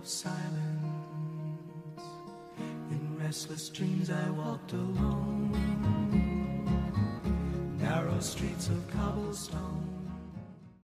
of silence. In restless dreams, I walked alone, narrow streets of cobblestone.